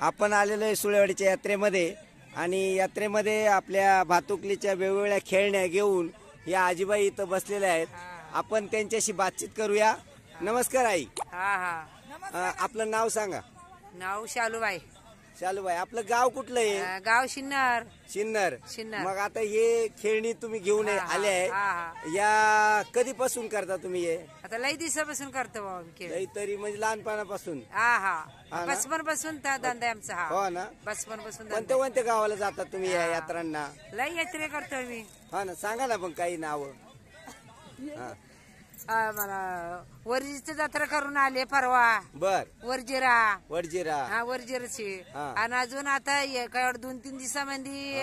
आपण आलेलो आहे सुळेवाडीच्या यात्रेमध्ये आणि यात्रेमध्ये आपल्या भातुकलीच्या वेगवेगळ्या खेळण्या घेऊन या आजीबाई इथं बसलेल्या आहेत. आपण त्यांच्याशी बातचीत करूया. नमस्कार आई. हा हा. अ, आपलं नाव सांगा. नाव शालूबाई. शालूबाई आपलं गाव कुठलं आहे? अं, गाव शिन्नर. शिन्नर. शिन्नर. मग आता हे खेळणी तुम्ही घेऊन हा, आले हा, आहे या कधीपासून करता तुम्ही हे? आता लई दिवसापासून करतो भाऊ आम्ही खेळ. लई तरी म्हणजे लहानपणापासून. हा हा. हा ना? बचपनपासून धंदा आहे आमचा हा. हो ना? बचपनपासून कोणत्या कोणत्या गावाला जातात तुम्ही या. यात्रांना? लई यात्रे करतो मी हा ना? सांगा ना पण काही नाव. वर्जीची जत्रा करून आले परवा. बर. वर्जिरा. वडजिरा हा वर्जिरची. हा. आणि अजून आता एवढं दोन तीन दिवसामध्ये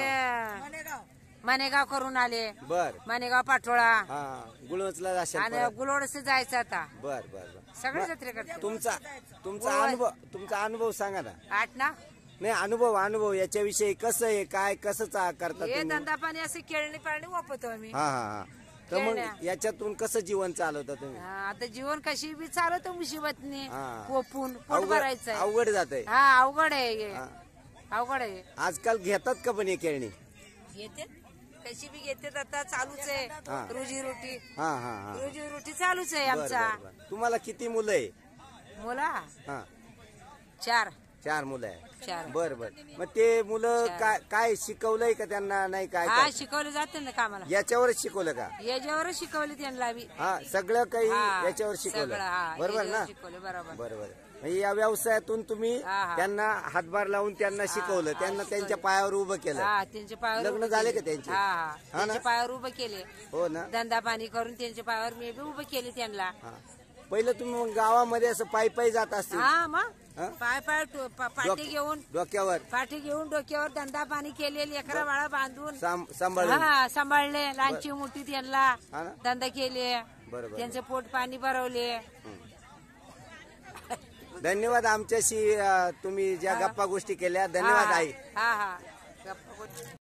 मानेगाव. करून आले. बर. मानेगाव पाठोळा हा गुळवचला जाशाल आणि परत. गुलोडस जायचं आता. बर बर बर. सगळे जत्रे करतो. तुमचा तुमचा. अनुभव तुमचा अनुभव सांगा ना. आठ ना? नाही अनुभव अनुभव याच्याविषयी कसं आहे काय कसं चा- करता हे तुम्ही? धंदा पाणी असे खेळणी पाळणी वापरतो आम्ही. हा हा हा. तर मग. याच्यातून कसं जीवन चालवता तुम्ही? हा, आता जीवन कशी बी चालवतो मुशिबतने. हा. कोपून पोट अवघड भरायचंय? अवघड जात आहे हा अवघड आहे हे. हा. अवघड आहे. आजकाल घेतात का पण हे खेळणी? घेते कशी बी घेते आता चालूच हा. आहे रोजी रोटी. हा हा हा. रोजी रोटी चालूच आहे बर आमचा. बर बर. तुम्हाला किती मुलं आहे? मुला? हा. चार. चार मुलं आहे. चार. बर बर. मग ते मुलं. काय काय शिकवलंय का त्यांना? नाही काय हा काय? शिकवले जाते ना कामाला. याच्यावरच शिकवलं का? याच्यावरच शिकवले त्यांना हा सगळं काही हा, याच्यावर सगळं, शिकवलं बरोबर याच्यावर ना शिकवलं बरोबर. बरोबर म्हणजे या व्यवसायातून तुम्ही हा, हा. त्यांना हातभार लावून त्यांना शिकवलं. त्यांना. त्यांच्या पायावर उभं केलं. हा त्यांच्या पायावर लग्न उभं झाले केले. का त्यांचे? हा हा. हा ना? त्यांच्या पायावर उभं केले. हो ना? धंदा पाणी करून त्यांच्या पायावर मी बी उभं केले त्यांना. हा. पहिलं तुम्ही मग गावामध्ये असं पायी पायी जात असतील. हा मग? पाय पाय पाठी घेऊन. डोक्यावर. पाठी घेऊन डोक्यावर धंदा पाणी केले लेकरा बाळा बांधून. हा सांभाळले लहानची मोठी त्यांना? धंदा केले. त्यांचे पोट पाणी भरवले. धन्यवाद आमच्याशी तुम्ही ज्या गप्पा गोष्टी केल्या. धन्यवाद आई. हा हा. गप्पा गोष्टी.